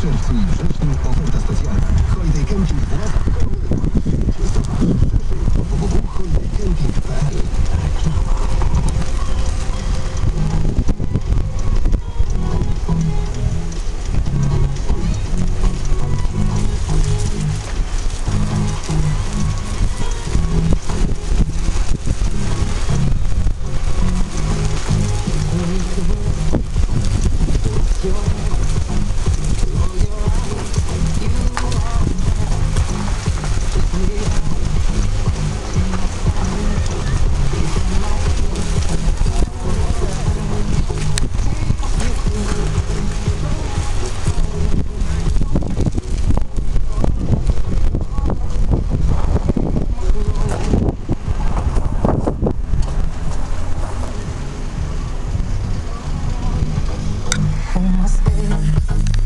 czerwcu i wrześniu oferta specjalna. Holiday Camping Plus www.holidaycamping.pl Yeah. stay.